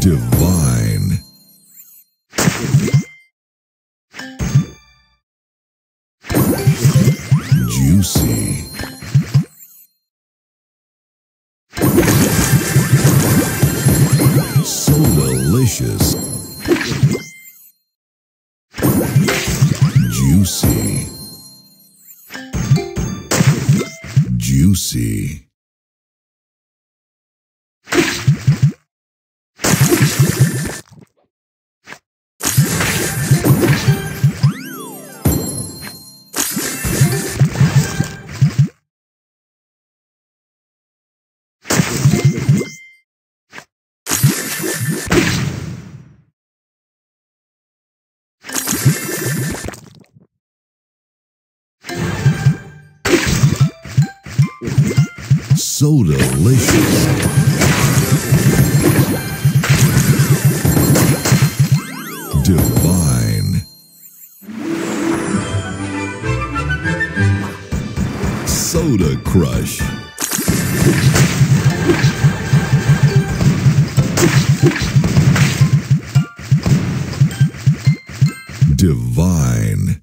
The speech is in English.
Divine. Juicy. So delicious. Juicy. Juicy. so delicious. Divine. Soda Crush. Divine.